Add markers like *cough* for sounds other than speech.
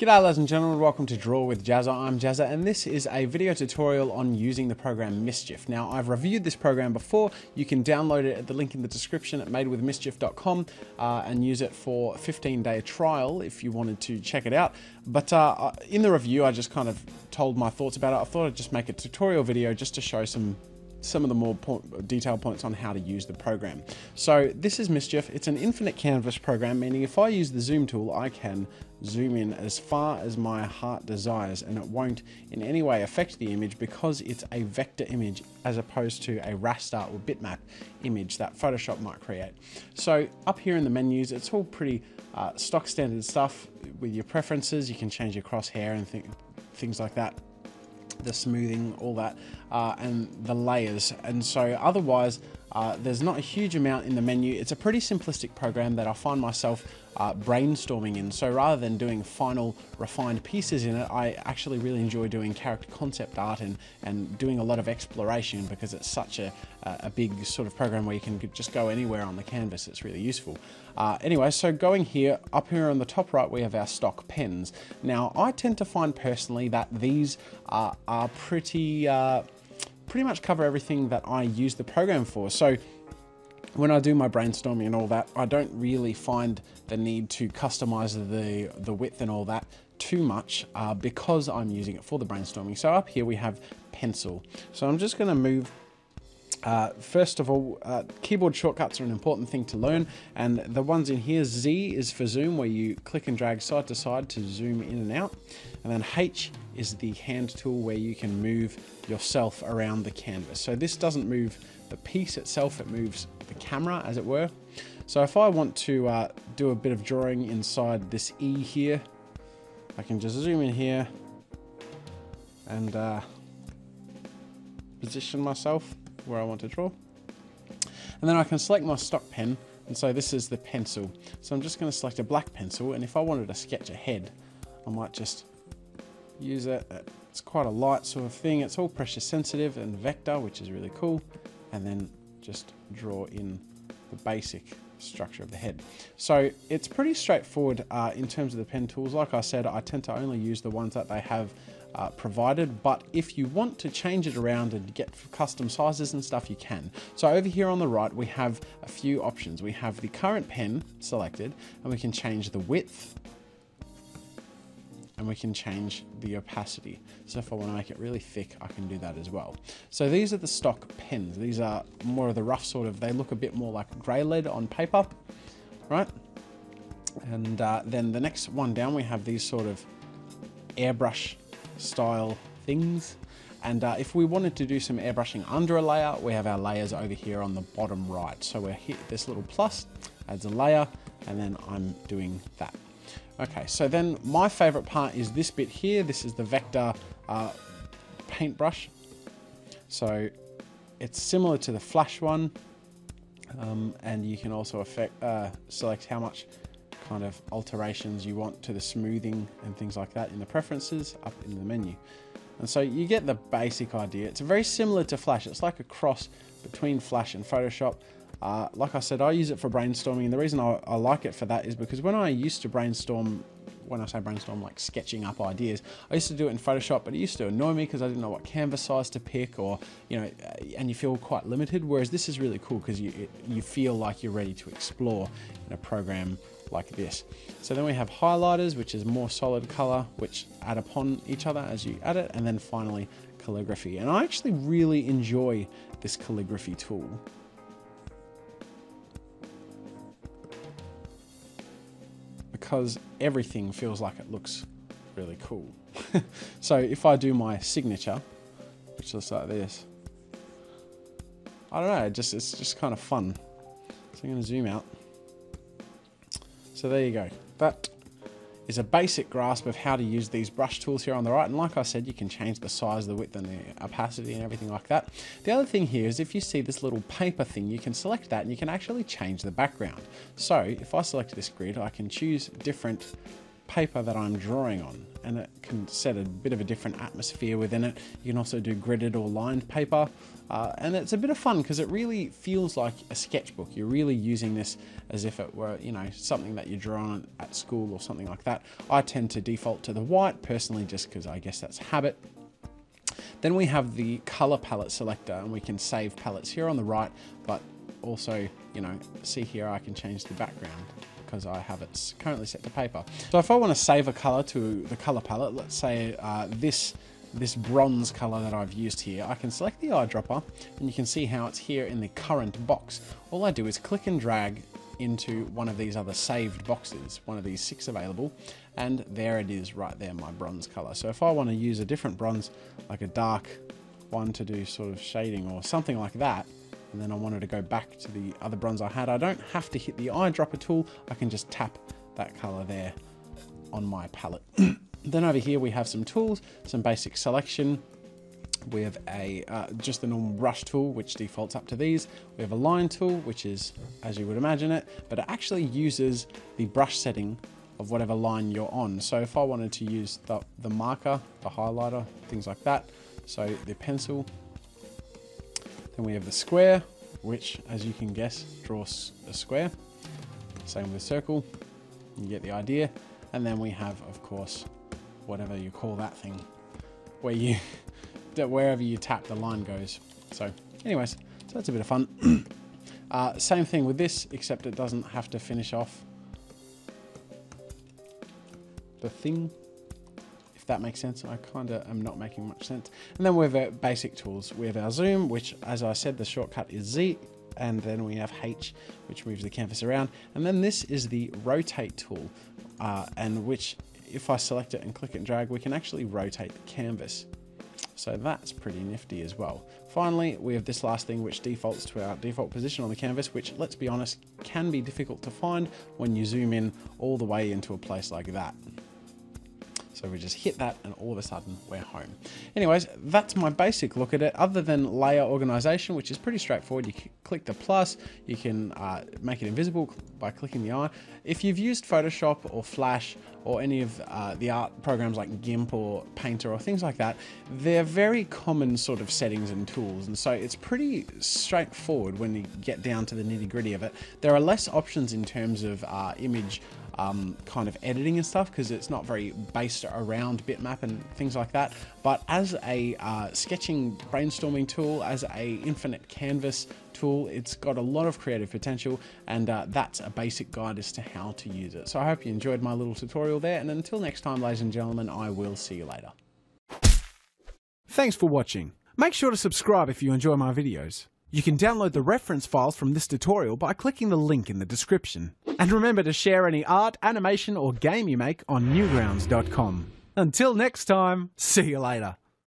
G'day ladies and gentlemen, welcome to Draw with Jazza. I'm Jazza and this is a video tutorial on using the program Mischief. Now I've reviewed this program before, you can download it at the link in the description at madewithmischief.com uh, and use it for 15 day trial if you wanted to check it out. But uh, in the review I just kind of told my thoughts about it. I thought I'd just make a tutorial video just to show some some of the more point, detailed points on how to use the program. So this is Mischief. It's an infinite canvas program, meaning if I use the zoom tool, I can zoom in as far as my heart desires and it won't in any way affect the image because it's a vector image as opposed to a raster or bitmap image that Photoshop might create. So up here in the menus, it's all pretty uh, stock standard stuff with your preferences. You can change your crosshair and th things like that the smoothing, all that, uh, and the layers. And so otherwise, uh, there's not a huge amount in the menu. It's a pretty simplistic program that I find myself uh, brainstorming in. So rather than doing final refined pieces in it, I actually really enjoy doing character concept art and, and doing a lot of exploration because it's such a, a big sort of program where you can just go anywhere on the canvas. It's really useful. Uh, anyway, so going here, up here on the top right, we have our stock pens. Now, I tend to find personally that these are, are pretty uh, pretty much cover everything that I use the program for. So when I do my brainstorming and all that, I don't really find the need to customize the, the width and all that too much uh, because I'm using it for the brainstorming. So up here we have pencil. So I'm just gonna move uh, first of all, uh, keyboard shortcuts are an important thing to learn, and the ones in here, Z is for zoom, where you click and drag side to side to zoom in and out, and then H is the hand tool where you can move yourself around the canvas. So this doesn't move the piece itself, it moves the camera, as it were. So if I want to uh, do a bit of drawing inside this E here, I can just zoom in here and uh, position myself where I want to draw. And then I can select my stock pen and so this is the pencil. So I'm just going to select a black pencil and if I wanted to sketch a head, I might just use it. It's quite a light sort of thing. It's all pressure sensitive and vector, which is really cool. And then just draw in the basic structure of the head. So it's pretty straightforward uh, in terms of the pen tools. Like I said, I tend to only use the ones that they have uh, provided, but if you want to change it around and get custom sizes and stuff, you can. So over here on the right, we have a few options. We have the current pen selected, and we can change the width, and we can change the opacity. So if I want to make it really thick, I can do that as well. So these are the stock pens. These are more of the rough sort of, they look a bit more like grey lead on paper, right? And uh, then the next one down, we have these sort of airbrush style things. And uh, if we wanted to do some airbrushing under a layer, we have our layers over here on the bottom right. So we're here, this little plus adds a layer, and then I'm doing that. Okay, so then my favorite part is this bit here. This is the vector uh, paintbrush. So it's similar to the flash one, um, and you can also affect, uh, select how much kind of alterations you want to the smoothing and things like that in the preferences up in the menu. And so you get the basic idea. It's very similar to Flash. It's like a cross between Flash and Photoshop. Uh, like I said, I use it for brainstorming, and the reason I, I like it for that is because when I used to brainstorm when I say brainstorm, like sketching up ideas. I used to do it in Photoshop, but it used to annoy me because I didn't know what canvas size to pick, or you know, and you feel quite limited. Whereas this is really cool because you you feel like you're ready to explore in a program like this. So then we have highlighters, which is more solid color, which add upon each other as you add it. And then finally calligraphy. And I actually really enjoy this calligraphy tool. Because everything feels like it looks really cool. *laughs* so if I do my signature, which looks like this, I don't know, just it's just kind of fun. So I'm going to zoom out. So there you go. That is a basic grasp of how to use these brush tools here on the right. And like I said, you can change the size, the width and the opacity and everything like that. The other thing here is if you see this little paper thing, you can select that and you can actually change the background. So if I select this grid, I can choose different paper that I'm drawing on and it can set a bit of a different atmosphere within it. You can also do gridded or lined paper uh, and it's a bit of fun because it really feels like a sketchbook. You're really using this as if it were, you know, something that you draw on at school or something like that. I tend to default to the white personally just because I guess that's habit. Then we have the color palette selector and we can save palettes here on the right, but also, you know, see here I can change the background because I have it currently set to paper. So if I want to save a color to the color palette, let's say uh, this this bronze color that I've used here, I can select the eyedropper and you can see how it's here in the current box. All I do is click and drag into one of these other saved boxes, one of these six available, and there it is right there, my bronze color. So if I want to use a different bronze, like a dark one to do sort of shading or something like that, and then I wanted to go back to the other bronze I had, I don't have to hit the eyedropper tool, I can just tap that color there on my palette. *clears throat* then over here we have some tools, some basic selection, we have a uh, just the normal brush tool which defaults up to these. We have a line tool which is as you would imagine it but it actually uses the brush setting of whatever line you're on. So if I wanted to use the, the marker the highlighter things like that so the pencil then we have the square, which, as you can guess, draws a square. Same with the circle. You get the idea. And then we have, of course, whatever you call that thing, where you, *laughs* wherever you tap, the line goes. So, anyways, so that's a bit of fun. *clears throat* uh, same thing with this, except it doesn't have to finish off the thing that makes sense. I kind of am not making much sense. And then we have our basic tools. We have our zoom, which as I said, the shortcut is Z. And then we have H, which moves the canvas around. And then this is the rotate tool, uh, and which if I select it and click and drag, we can actually rotate the canvas. So that's pretty nifty as well. Finally, we have this last thing which defaults to our default position on the canvas, which let's be honest, can be difficult to find when you zoom in all the way into a place like that. So we just hit that and all of a sudden we're home. Anyways, that's my basic look at it. Other than layer organization, which is pretty straightforward, you click the plus, you can uh, make it invisible by clicking the eye. If you've used Photoshop or Flash or any of uh, the art programs like GIMP or Painter or things like that, they're very common sort of settings and tools. And so it's pretty straightforward when you get down to the nitty gritty of it. There are less options in terms of uh, image um, kind of editing and stuff because it's not very based around bitmap and things like that. But as a uh, sketching brainstorming tool, as a infinite canvas tool, it's got a lot of creative potential and uh, that's a basic guide as to how to use it. So I hope you enjoyed my little tutorial there and until next time ladies and gentlemen, I will see you later. Thanks for watching. Make sure to subscribe if you enjoy my videos. You can download the reference files from this tutorial by clicking the link in the description. And remember to share any art, animation or game you make on newgrounds.com. Until next time, see you later.